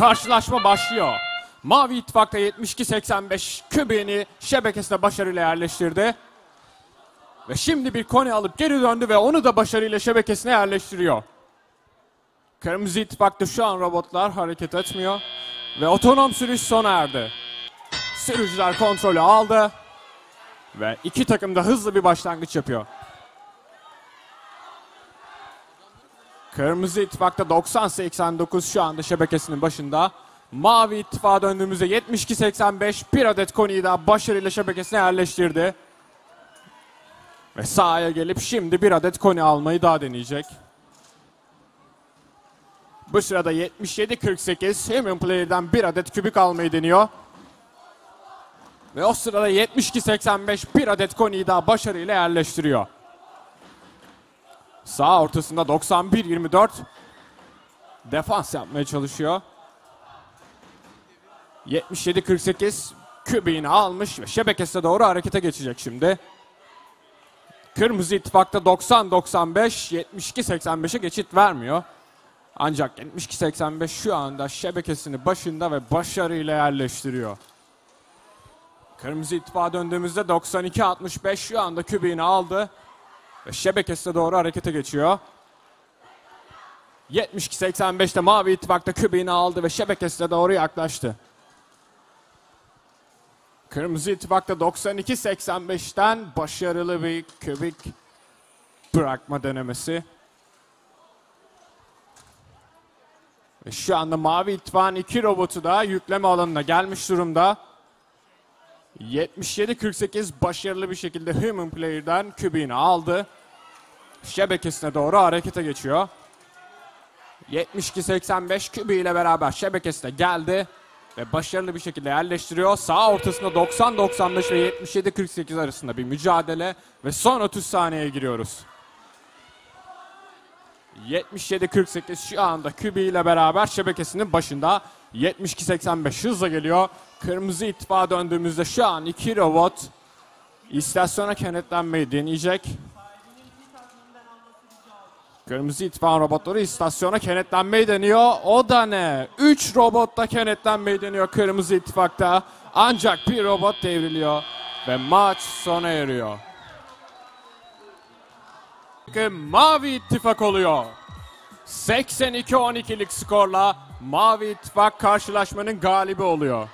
karşılaşma başlıyor. Mavi İttifak'ta 72-85 kübini şebekesine başarıyla yerleştirdi. Ve şimdi bir koni alıp geri döndü ve onu da başarıyla şebekesine yerleştiriyor. Kırmızı İttifak'ta şu an robotlar hareket etmiyor. Ve otonom sürüş sona erdi. Sürücüler kontrolü aldı. Ve iki takım da hızlı bir başlangıç yapıyor. Kırmızı İttifak'ta 90-89 şu anda şebekesinin başında. Mavi İttifak'a döndüğümüzde 72-85 bir adet koniyi daha başarıyla şebekesine yerleştirdi. Ve sahaya gelip şimdi bir adet koni almayı daha deneyecek. Bu sırada 77-48 Human Player'den bir adet kübik almayı deniyor. Ve o sırada 72-85 bir adet koniyi daha başarıyla yerleştiriyor. Sağ ortasında 91-24 defans yapmaya çalışıyor. 77-48 kübiğini almış ve şebekesine doğru harekete geçecek şimdi. Kırmızı ittifakta 90-95 72-85'e geçit vermiyor. Ancak 72-85 şu anda şebekesini başında ve başarıyla yerleştiriyor. Kırmızı ittifağa döndüğümüzde 92-65 şu anda kübiğini aldı. Ve şebekesine doğru harekete geçiyor. 72-85'te mavi ittifakta kübiğini aldı ve şebekesine doğru yaklaştı. Kırmızı ittifakta 92-85'ten başarılı bir kübik bırakma denemesi. Ve şu anda mavi ittifakın iki robotu da yükleme alanına gelmiş durumda. 77-48 başarılı bir şekilde Human Player'dan kübini aldı. Şebekesine doğru harekete geçiyor. 72-85 kübü ile beraber şebekesine geldi. Ve başarılı bir şekilde yerleştiriyor. Sağ ortasında 90-95 ve 77-48 arasında bir mücadele. Ve son 30 saniyeye giriyoruz. 77-48 şu anda kübü ile beraber şebekesinin başında. 72-85 hızla geliyor. Kırmızı ittifağa döndüğümüzde şu an iki robot istasyona kenetlenmeyi deneyecek. Kırmızı ittifak robotları istasyona kenetlenmeyi deniyor. O da ne? 3 robot da kenetlenmeyi deniyor Kırmızı ittifakta. Ancak bir robot devriliyor ve maç sona eriyor. Mavi ittifak oluyor. 82-12'lik skorla Mavi ittifak karşılaşmanın galibi oluyor.